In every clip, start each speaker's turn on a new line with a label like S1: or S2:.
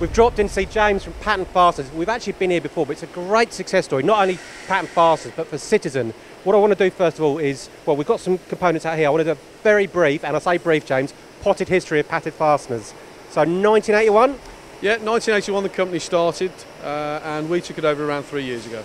S1: We've dropped in to see James from Pattern Fasteners. We've actually been here before, but it's a great success story, not only Pattern Fasteners, but for Citizen. What I want to do first of all is, well, we've got some components out here. I want to do a very brief, and I say brief, James, potted history of Pattern Fasteners. So 1981,
S2: Yeah, 1981 the company started, uh, and we took it over around three years ago.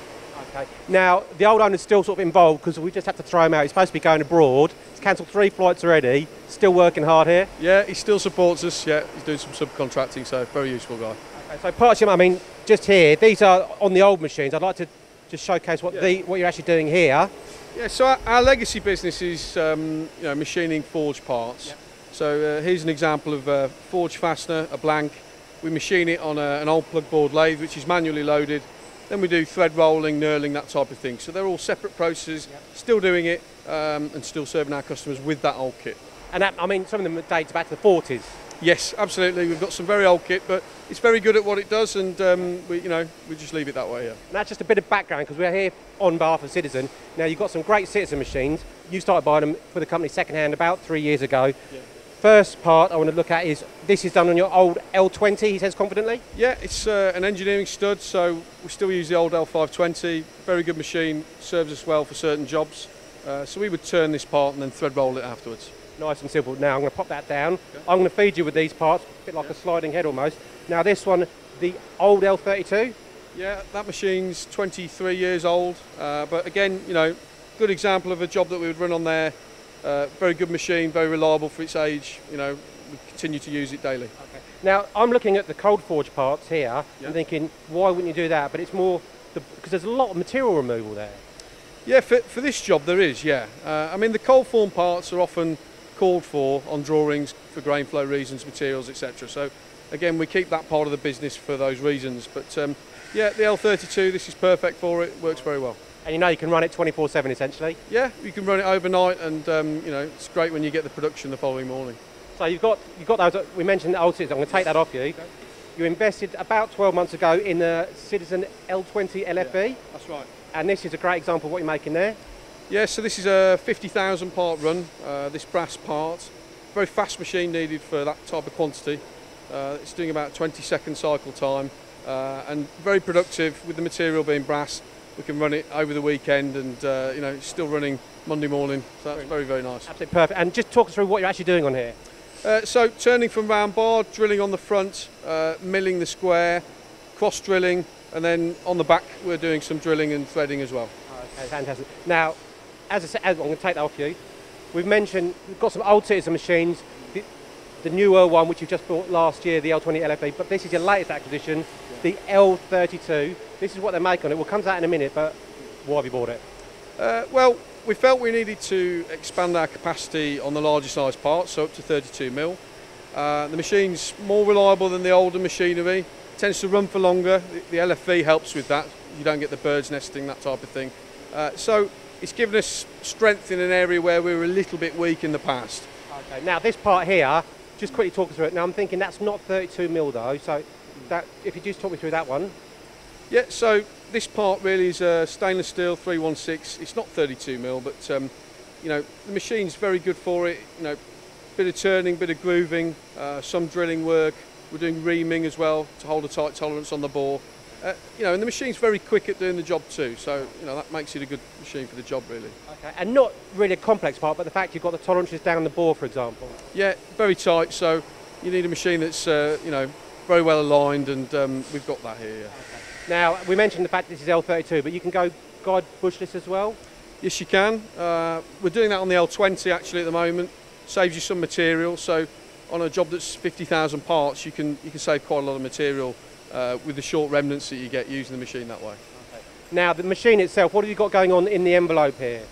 S1: Okay. Now, the old owner's still sort of involved because we just had to throw him out. He's supposed to be going abroad. He's cancelled three flights already. Still working hard here.
S2: Yeah, he still supports us. Yeah, he's doing some subcontracting, so very useful guy.
S1: Okay, so parts, I mean, just here, these are on the old machines. I'd like to just showcase what,
S2: Yeah.
S1: the, what you're actually doing here.
S2: Yeah, so our, our legacy business is um, you know, machining forged parts.
S1: Yep.
S2: So uh, here's an example of a forged fastener, a blank. We machine it on a, an old plug board lathe, which is manually loaded. Then we do thread rolling, knurling, that type of thing. So they're all separate processes,
S1: Yep.
S2: still doing it um, and still serving our customers with that old kit.
S1: And that, I mean, some of them date back to the 40s.
S2: Yes, absolutely. We've got some very old kit, but it's very good at what it does, and um, we, you know, we just leave it that way. Yeah.
S1: And that's just a bit of background because we're here on behalf of Citizen. Now, you've got some great Citizen machines. You started buying them for the company secondhand about three years ago.
S2: Yeah.
S1: First part I want to look at is this is done on your old L20, he says confidently.
S2: Yeah, it's uh, an engineering stud, so we still use the old L520. Very good machine, serves us well for certain jobs. Uh, so we would turn this part and then thread roll it afterwards.
S1: Nice and simple. Now I'm going to pop that down. I'm going to feed you with these parts, a bit like a sliding head almost. Now this one, the old L32.
S2: Yeah, that machine's 23 years old, uh, but again, you know, good example of a job that we would run on there. Uh, very good machine, very reliable for its age. You know, we continue to use it daily.
S1: Now I'm looking at the cold forge parts here.
S2: Yeah.
S1: I'm thinking, why wouldn't you do that? But it's more because there's a lot of material removal there.
S2: Yeah, for, for this job there is, yeah. Uh, I mean, the cold form parts are often called for on drawings for grain flow reasons, materials, etc. So, again, we keep that part of the business for those reasons. But um, yeah, the L32, this is perfect for it, works very well.
S1: And you know you can run it 24/7 essentially.
S2: Yeah, you can run it overnight, and um, you know it's great when you get the production the following morning.
S1: So you've got you've got those. We mentioned the old Citizen. I'm going to take that off you. You invested about 12 months ago in the Citizen L20 LFV,
S2: That's right.
S1: and this is a great example of what you're making there.
S2: Yeah, so this is a 50,000 part run, uh, this brass part. Very fast machine needed for that type of quantity. Uh, it's doing about 20 second cycle time uh, and very productive with the material being brass. We can run it over the weekend and uh, you know it's still running Monday morning, so that's very, very nice.
S1: Absolutely perfect. And just talk us through what you're actually doing on here.
S2: Uh, so turning from round bar, drilling on the front, uh, milling the square, cross drilling, and then on the back we're doing some drilling and threading as well.
S1: Okay, fantastic. Now, as I said, I'm going to take that off you. We've mentioned we've got some old Citizen machines, the, newer one which you just bought last year, the L20 LFV, but this is your latest acquisition, the L32. This is what they make on it. We'll come to that in a minute, but why have you bought it?
S2: Uh, well, we felt we needed to expand our capacity on the larger size parts, so up to 32 mil. Uh, the machine's more reliable than the older machinery, it tends to run for longer. The, the LFV helps with that. You don't get the birds nesting, that type of thing. Uh, so it's given us strength in an area where we were a little bit weak in the past.
S1: Okay. Now this part here, just quickly talk us through it. Now I'm thinking that's not 32 mil though, so that if you just talk me through that one.
S2: Yeah, so this part really is a stainless steel 316. It's not 32 mil, but um, you know the machine's very good for it. You know, bit of turning, bit of grooving, uh, some drilling work. We're doing reaming as well to hold a tight tolerance on the bore. Uh, you know, and the machine's very quick at doing the job too. So you know that makes it a good machine for the job really.
S1: Okay. And not really a complex part, but the fact you've got the tolerances down the bore, for example.
S2: Yeah, very tight. So you need a machine that's uh, you know very well aligned, and um, we've got that here. Yeah.
S1: Now we mentioned the fact this is L32, but you can go guide bushless as well.
S2: Yes, you can. Uh, we're doing that on the L20 actually at the moment. Saves you some material. So on a job that's 50,000 parts, you can you can save quite a lot of material uh, with the short remnants that you get using the machine that way. Okay.
S1: Now the machine itself, what have you got going on in the envelope here?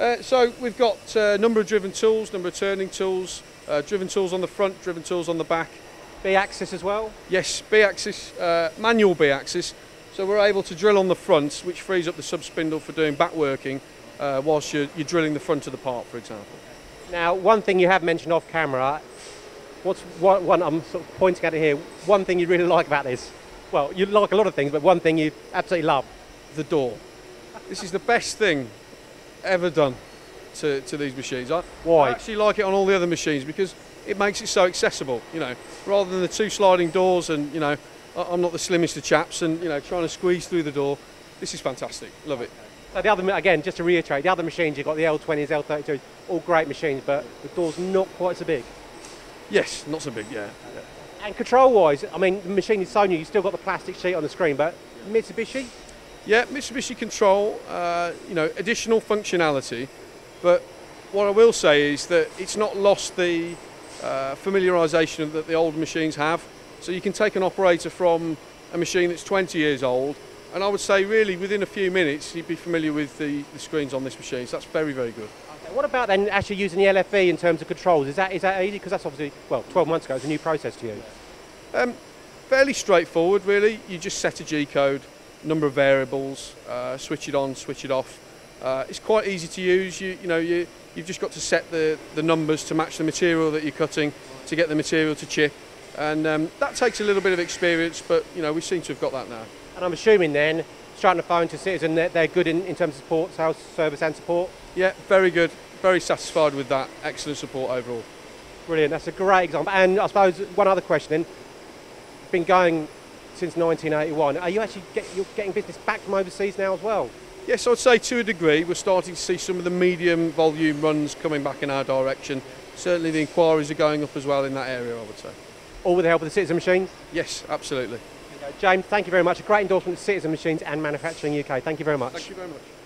S2: Uh, so we've got a number of driven tools, number of turning tools, uh, driven tools on the front, driven tools on the back.
S1: B-axis as well.
S2: Yes, B-axis, uh, manual B-axis. So we're able to drill on the front, which frees up the sub-spindle for doing back working uh, whilst you're, you're drilling the front of the part, for example.
S1: Now one thing you have mentioned off camera, what's one, one I'm sort of pointing at it here. One thing you really like about this? Well, you like a lot of things, but one thing you absolutely love.
S2: the door. This is the best thing ever done. to, to these machines. I,
S1: Why?
S2: I actually like it on all the other machines because it makes it so accessible, you know, rather than the two sliding doors and, you know, I'm not the slimmest of chaps and, you know, trying to squeeze through the door. This is fantastic. Love it.
S1: So the other, again, just to reiterate, the other machines you've got the L20s, L32s, all great machines, but the door's not quite so big.
S2: Yes, not so big, yeah.
S1: And control-wise, I mean, the machine is so new, you've still got the plastic sheet on the screen, but Mitsubishi,
S2: Yeah, Mitsubishi Control, uh, you know, additional functionality, but what I will say is that it's not lost the uh, familiarisation that the old machines have. So you can take an operator from a machine that's 20 years old, and I would say really within a few minutes you'd be familiar with the, the screens on this machine. So that's very, very good.
S1: what about then actually using the LFV in terms of controls? Is that is that easy? Because that's obviously, well, 12 months ago, it's a new process to you.
S2: Um, fairly straightforward, really. You just set a G code, number of variables, uh, switch it on, switch it off. Uh, it's quite easy to use. You, you know, you, you've just got to set the, the numbers to match the material that you're cutting to get the material to chip, and um, that takes a little bit of experience. But you know, we seem to have got that now.
S1: And I'm assuming then, starting the phone to Citizen, they're, they're good in, in terms of support, sales, service and support.
S2: Yeah, very good. Very satisfied with that. Excellent support overall.
S1: Brilliant, that's a great example. And I suppose one other question then, been going since 1981. Are you actually get, you're getting business back from overseas now as well?
S2: Yes, I would say to a degree, we're starting to see some of the medium volume runs coming back in our direction. Certainly, the inquiries are going up as well in that area. I would say.
S1: All with the help of the Citizen machines?
S2: Yes, absolutely.
S1: James, thank you very much. A great endorsement of Citizen Machines and Manufacturing UK. Thank you very much.
S2: Thank you very much.